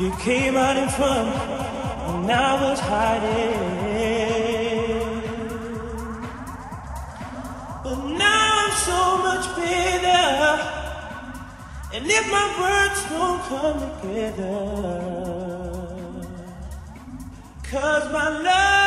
You came running from, and I was hiding. But now I'm so much bigger, and if my words don't come together, cause my love.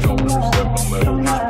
some owners that will